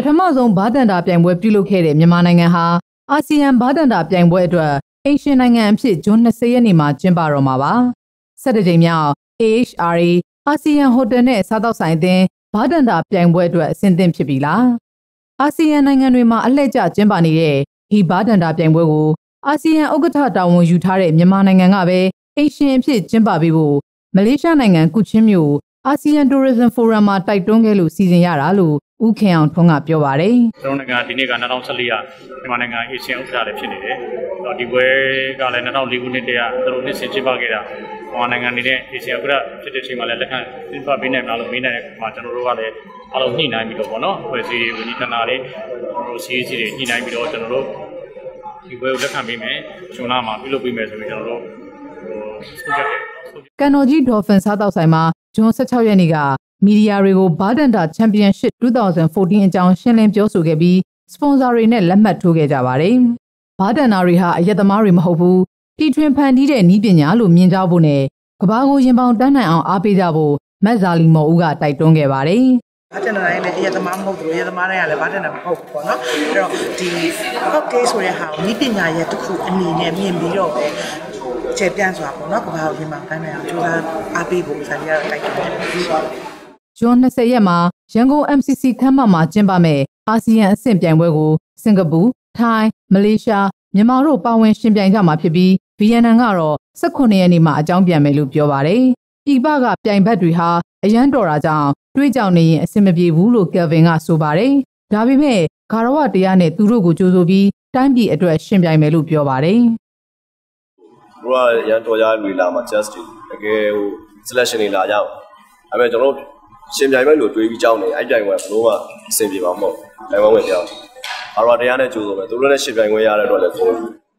ပထမဆုံးဘာတန်တာပြိုင်ပွဲပြုလုပ်ခဲ့တဲ့မြန်မာနိုင်ငံဟာအာဆီယံဘာတန်တာပြိုင်ပွဲအတွက်အိမ်ရှင်နိုင်ငံအဖြစ်ဇွန်20ရက်နေ့မှာကျင်းပတော့မှာပါ။၁၇ကြိမ်မြောက် AHRA အာဆီယံဟိုတယ်နဲ့စားသောက်ဆိုင်အသင်းဘာတန်တာပြိုင်ပွဲအတွက်အဆင်သင့်ဖြစ်ပြီလား။အာဆီယံနိုင်ငံတွေမှာအလှည့်ကျကျင်းပနေတဲ့ဒီဘာတန်တာပြိုင်ပွဲကိုအာဆီယံဥက္ကဋ္ဌတာဝန်ယူထားတဲ့မြန်မာနိုင်ငံကပဲအိမ်ရှင်အဖြစ်ကျင်းပပေးဖို့မလေးရှားနိုင်ငံကုချင်းမြို့အာဆီယံတိုရစ်ဇမ်ဖိုရမ်မှာတိုက်တွန်းခဲ့လို့စီစဉ်ရတာလို့ ဦးခင်အောင်ထွန်းကပြောပါတယ်။ကျွန်တော်နိုင်ငံဒီနေ့က2014ရမြန်မာနိုင်ငံအေရှန်ဥက္ကဋ္ဌလည်းဖြစ်နေတယ်။တော့ဒီပွဲကလည်း2004ခုနှစ်တည်းကသူတို့နှစ်စဉ်ကျင်းပခဲ့တာမြန်မာနိုင်ငံနေတဲ့အေရှန်ဥက္ကဋ္ဌဖြစ်တဲ့ချိန်မှာလည်းလက်ခံကျင်းပပေးနိုင်မလားလို့မေးနေတဲ့မှာကျွန်တော်တို့ကလည်းအားလုံးညှိနှိုင်းပြီးတော့ပေါ့နော်ဖွဲ့စည်းရေးဝန်ကြီးဌာနတွေကျွန်တော်တို့စီးစီးတွေညှိနှိုင်းပြီးတော့ကျွန်တော်တို့ဒီပွဲကိုလက်ခံပေးမယ်ဂျွန်လာမှာပြုလုပ်ပေးမယ်ဆိုပြီးကျွန်တော်တို့ဟိုဆုံးဖြတ်တယ်ကန်တော်ကြီးဒေါ်ဖင်စားတောက်ဆိုင်မှာဂျွန်16ရက်နေ့က မီဒီယာတွေကိုဘာဒန်တာချန်ပီယံရှစ်2014အကြောင်းရှင်းလင်းပြောဆိုခဲ့ပြီးစပွန်ဆာတွေနဲ့လက်မှတ်ထိုးခဲ့ကြပါတယ်။ဘာဒန်နာတွေဟာအယက်သမားတွေမဟုတ်ဘူး။တီထွင်ဖန်တီးတဲ့နည်းပညာလို့မြင်ကြဖို့နဲ့ကဘာကိုရင်ပေါင်တန်းနိုင်အောင်အားပေးကြဖို့မက်ဇာလီမော်ဦးကတိုက်တွန်းခဲ့ပါတယ်။ဘာတန်တိုင်းလည်းအရသမားမဟုတ်ဘူးရသမားတိုင်းကလည်းဘာတန်တာမဟုတ်ဘူးပေါ့နော်အဲ့တော့ဒီ hot case ဆိုတဲ့ဟာကိုဤပညာရဲ့တစ်ခုအနေနဲ့မြင်ပြီးတော့ပဲခြေပြန့်စွာပေါ့နော်ကဘာကိုပြင်မှာတိုင်းနိုင်အောင်ကြိုးစားအားပေးဖို့ဆန်ရတော့တိုက်တွန်းတယ် ဇွန်20ရက်မှာရန်ကုန် MCC ခမ်းမမှာကျင်းပမယ့်အာဆီယံအဆင့်ပြိုင်ပွဲကိုစင်ကာပူ၊ထိုင်း၊မလေးရှားမြန်မာတို့ပါဝင်ရှင်ပြိုင်ကြမှာဖြစ်ပြီးဗီယက်နမ်ကတော့18ရက်နေ့မှာအကြောင်းပြန်မယ်လို့ပြောပါတယ်။ဤပကပြိုင်ဘက်တွေဟာအရန်တော်တာကြောင့်တွေးကြောင်နေရင်အဆင်မပြေဘူးလို့ကယ်ဗင်ကဆိုပါတယ်။ဒါပေမဲ့ဂါရဝတရားနဲ့သူတို့ကိုကြိုးဆိုပြီးတိုင်းပြည်အတွက်ရှင်ပြိုင်မယ်လို့ပြောပါတယ်။တို့ကရန်တော်ရလူလာမှာ just တကယ်ဟို selection တွေလာကြအောင်။အဲ့မဲ့ကျွန်တော်တို့ ရှင်ပြိုင်ပွဲလို့တွေးပြီးကြောင်းနေအဲ့ပြိုင်ပွဲဘလို့မှအဆင်ပြေမှာမဟုတ်။အဲ့ဝဝင်ပြောင်း။အာရတရားနဲ့ကြိုးဆိုမယ်သူတို့နဲ့ရှင်ပြိုင်ပွဲရတဲ့တော့လည်းဆို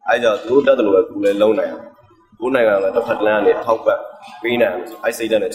အဲ့ကြောင့်သူတို့တက်တယ်လို့ပဲကူလည်းလုံးနိုင်အောင်။ကိုယ်နိုင်ငံကတစ်ဖက်လမ်းကနေထောက်ပတ်ပေးနိုင်အောင်အဲ့စိတ်ဓာတ်နဲ့